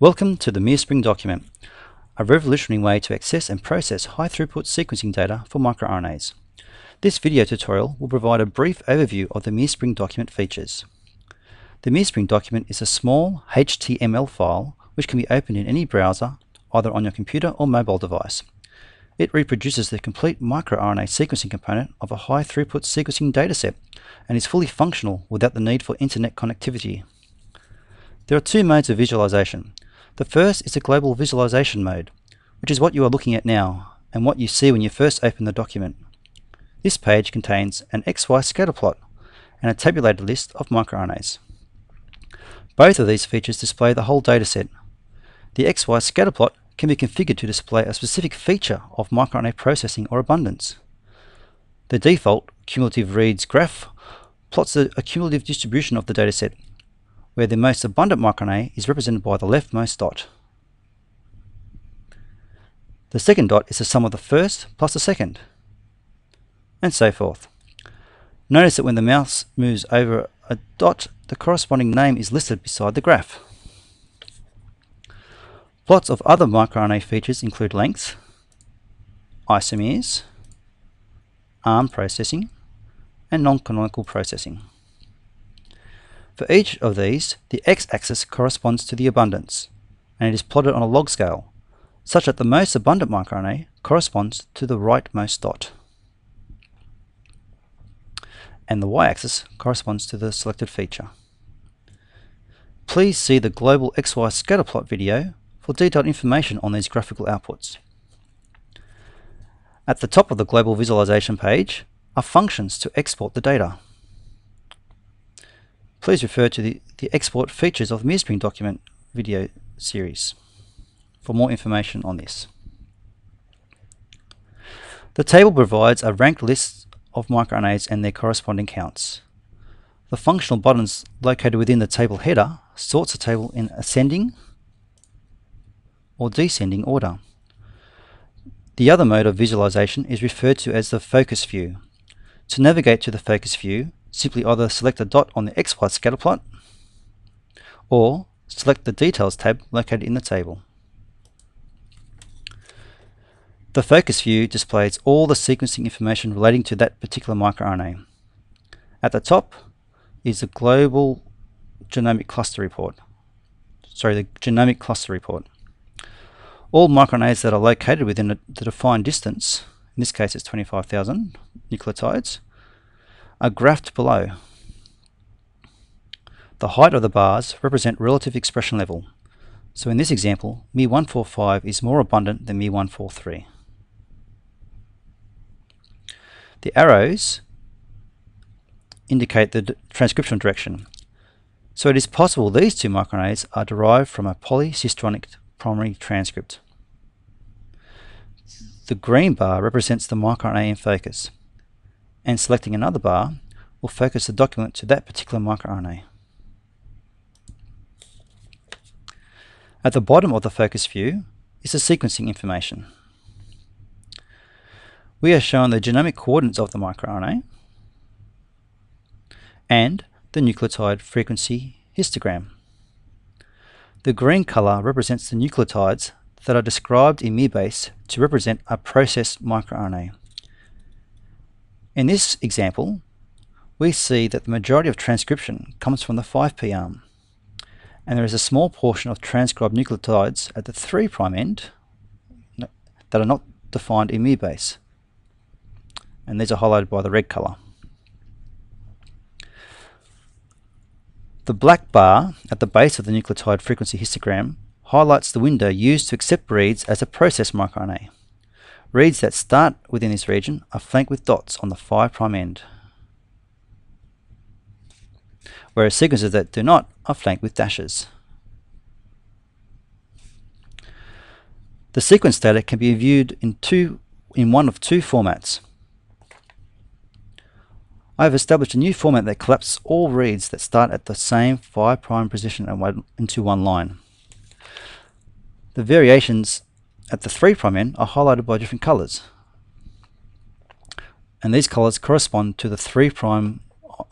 Welcome to the miRspring document, a revolutionary way to access and process high-throughput sequencing data for microRNAs. This video tutorial will provide a brief overview of the miRspring document features. The miRspring document is a small HTML file which can be opened in any browser, either on your computer or mobile device. It reproduces the complete microRNA sequencing component of a high-throughput sequencing dataset and is fully functional without the need for internet connectivity. There are two modes of visualization. The first is a global visualization mode, which is what you are looking at now and what you see when you first open the document. This page contains an XY scatter plot and a tabulated list of microRNAs. Both of these features display the whole dataset. The XY scatter plot can be configured to display a specific feature of microRNA processing or abundance. The default cumulative reads graph plots the cumulative distribution of the dataset where the most abundant microRNA is represented by the leftmost dot. The second dot is the sum of the first plus the second, and so forth. Notice that when the mouse moves over a dot, the corresponding name is listed beside the graph. Plots of other microRNA features include length, isomiRs, ARM processing, and non-canonical processing. For each of these, the x-axis corresponds to the abundance, and it is plotted on a log scale, such that the most abundant microRNA corresponds to the rightmost dot, and the y-axis corresponds to the selected feature. Please see the Global XY scatterplot video for detailed information on these graphical outputs. At the top of the global visualization page are functions to export the data please refer to the, the export features of miRspring document video series for more information on this. The table provides a ranked list of microRNAs and their corresponding counts. The functional buttons located within the table header sorts the table in ascending or descending order. The other mode of visualization is referred to as the focus view. To navigate to the focus view, simply either select a dot on the XY scatter plot or select the Details tab located in the table. The focus view displays all the sequencing information relating to that particular microRNA. At the top is the Global Genomic Cluster Report. Sorry, the Genomic Cluster Report. All microRNAs that are located within the defined distance, in this case it's 25,000 nucleotides, are graphed below. The height of the bars represent relative expression level. So in this example, miR-145 is more abundant than miR-143. The arrows indicate the transcriptional direction. So it is possible these two microRNAs are derived from a polycistronic primary transcript. The green bar represents the microRNA in focus and selecting another bar will focus the document to that particular microRNA. At the bottom of the focus view is the sequencing information. We are shown the genomic coordinates of the microRNA and the nucleotide frequency histogram. The green color represents the nucleotides that are described in miRBase to represent a processed microRNA. In this example, we see that the majority of transcription comes from the 5' arm, and there is a small portion of transcribed nucleotides at the 3' end that are not defined in miRBase, and these are highlighted by the red colour. The black bar at the base of the nucleotide frequency histogram highlights the window used to accept reads as a process microRNA. Reads that start within this region are flanked with dots on the 5' end, whereas sequences that do not are flanked with dashes. The sequence data can be viewed in, two, in one of two formats. I have established a new format that collapses all reads that start at the same 5' position and into one line. The variations at the 3' prime end are highlighted by different colours. And these colours correspond to the 3' prime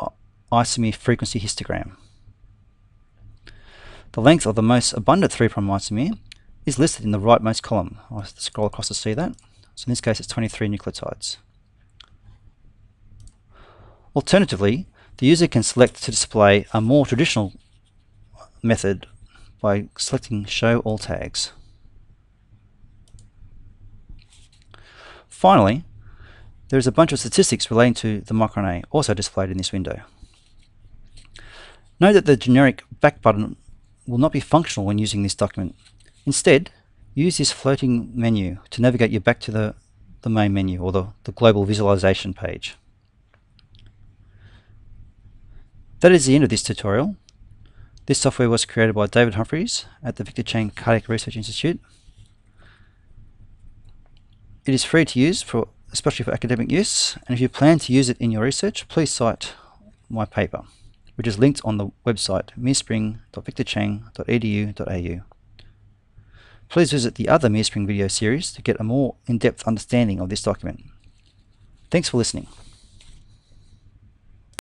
uh, isomiR frequency histogram. The length of the most abundant 3' prime isomiR is listed in the rightmost column. I'll scroll across to see that. So in this case it's 23 nucleotides. Alternatively, the user can select to display a more traditional method by selecting Show All Tags. Finally, there is a bunch of statistics relating to the microRNA also displayed in this window. Note that the generic back button will not be functional when using this document. Instead, use this floating menu to navigate you back to the, the main menu or the, the global visualization page. That is the end of this tutorial. This software was created by David Humphreys at the Victor Chang Cardiac Research Institute. It is free to use, for, especially for academic use, and if you plan to use it in your research, please cite my paper, which is linked on the website mirspring.victorchang.edu.au. Please visit the other miRspring video series to get a more in-depth understanding of this document. Thanks for listening.